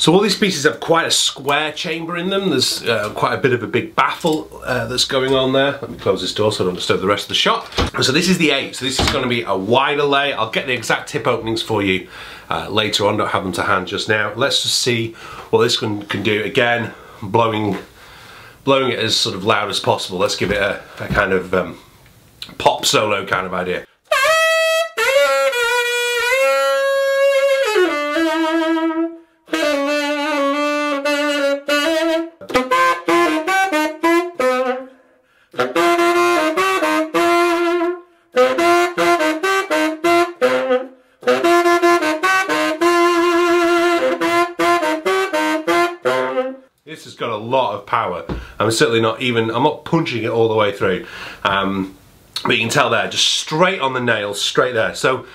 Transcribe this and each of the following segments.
So all these pieces have quite a square chamber in them. There's uh, quite a bit of a big baffle uh, that's going on there. Let me close this door so I don't disturb the rest of the shot. So this is the 8, so this is going to be a wider lay. I'll get the exact tip openings for you uh, later on, don't have them to hand just now. Let's just see what this can, can do. Again, blowing blowing it as sort of loud as possible. Let's give it a, a kind of um, pop solo kind of idea. This has got a lot of power. I'm certainly not even, I'm not punching it all the way through. Um, but you can tell there, just straight on the nail, straight there. So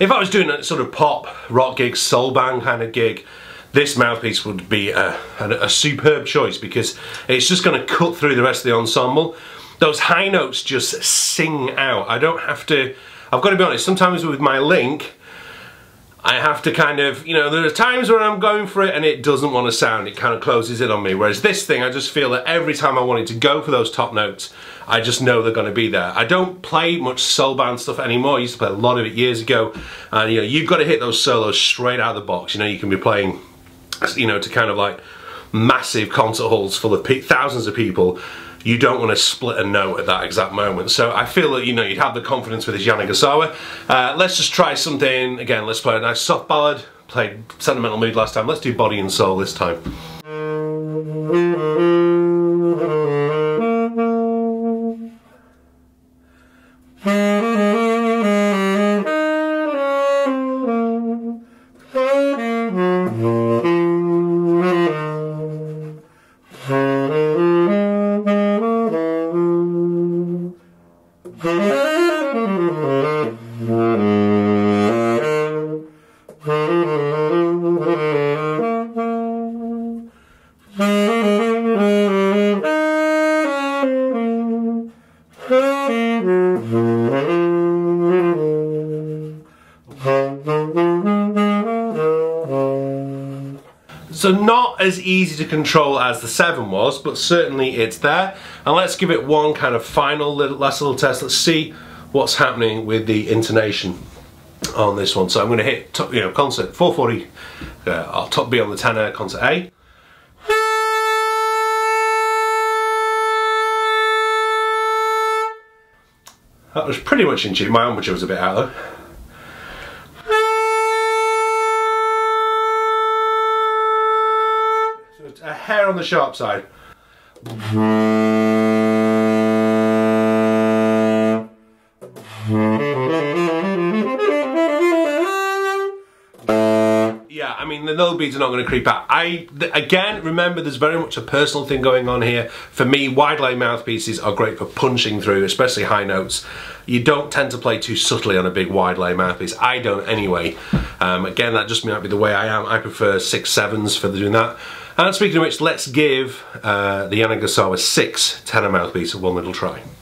if I was doing a sort of pop, rock gig, soul band kind of gig, this mouthpiece would be a, a, a superb choice because it's just going to cut through the rest of the ensemble. Those high notes just sing out. I don't have to, I've got to be honest, sometimes with my Link, I have to kind of, you know, there are times when I'm going for it and it doesn't want to sound, it kind of closes in on me. Whereas this thing, I just feel that every time I wanted to go for those top notes, I just know they're going to be there. I don't play much soul band stuff anymore. I used to play a lot of it years ago. And, you know, you've got to hit those solos straight out of the box. You know, you can be playing, you know, to kind of like massive concert halls full of thousands of people you don't want to split a note at that exact moment. So I feel that, you know, you'd have the confidence with this Yanagisawa. Uh, let's just try something, again, let's play a nice soft ballad. Played Sentimental Mood last time, let's do Body and Soul this time. So not as easy to control as the 7 was, but certainly it's there. And let's give it one kind of final little, last little test. Let's see what's happening with the intonation on this one. So I'm going to hit, top, you know, concert 440, uh, I'll top B on the tenor, concert A. That was pretty much in tune. My armature was a bit out though. a hair on the sharp side. I mean, the null beads are not going to creep out. I, again, remember there's very much a personal thing going on here. For me, wide lay mouthpieces are great for punching through, especially high notes. You don't tend to play too subtly on a big wide lay mouthpiece. I don't anyway. Um, again, that just might be the way I am. I prefer six sevens for doing that. And speaking of which, let's give uh, the Yanagisawa 6 tenor mouthpiece one little try.